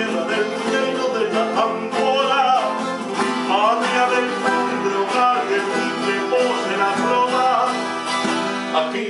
tierra del cielo de la tambora, patria del hombre hogar de mi reposo en la proa, aquí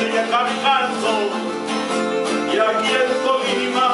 y acá me canso y aquí es con